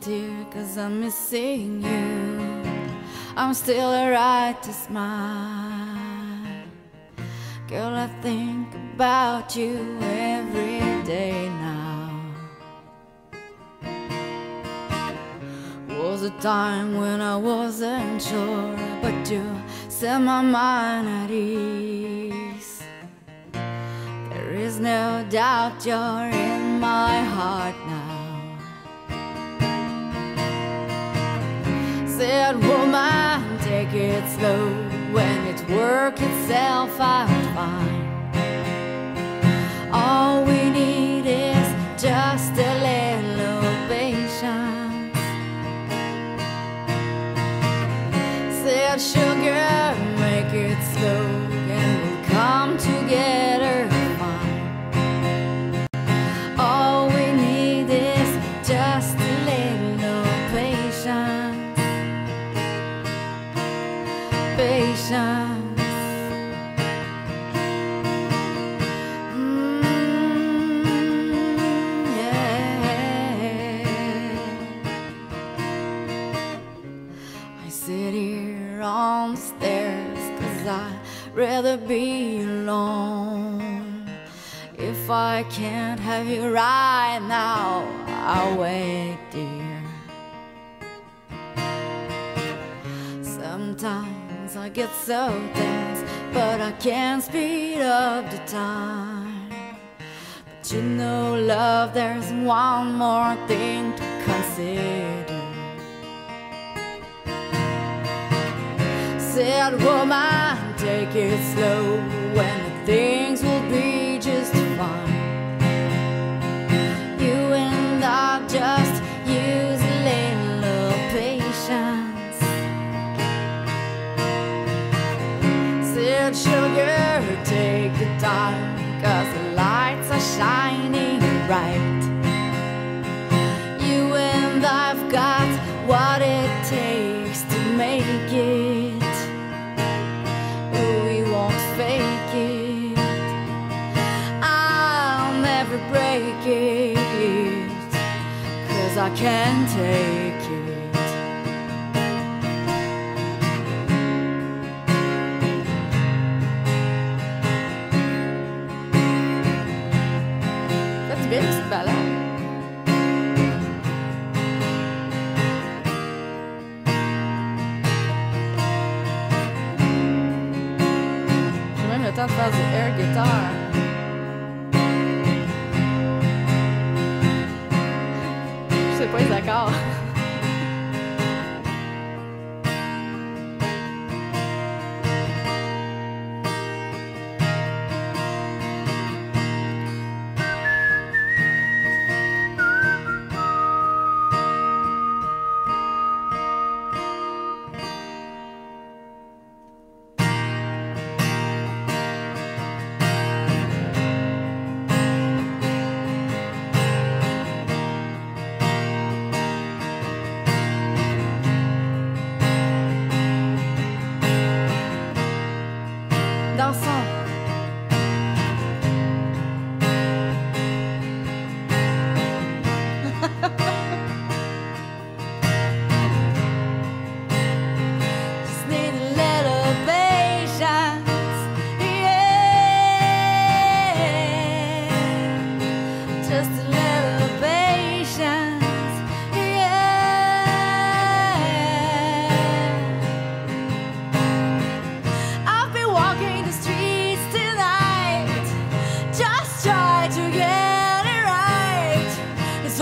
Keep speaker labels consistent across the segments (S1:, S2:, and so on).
S1: cause I'm missing you. I'm still alright to smile. Girl, I think about you every day now. Was a time when I wasn't sure, but you set my mind at ease. There is no doubt you're in my heart now. Said woman, take it slow when it work itself out fine. All we need is just a little patience. Said sugar, make it slow and we'll come together cause I'd rather be alone. If I can't have you right now, I'll wait, dear. Sometimes I get so tense, but I can't speed up the time. But you know, love, there's one more thing to consider. Said woman, take it slow when things will be just fine. You and I just use a little patience. Said sugar, take the time, cause the lights are shining never break it. Cause I can't take it. Faites bien une depois da é, calma.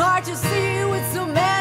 S1: hard to see with so many.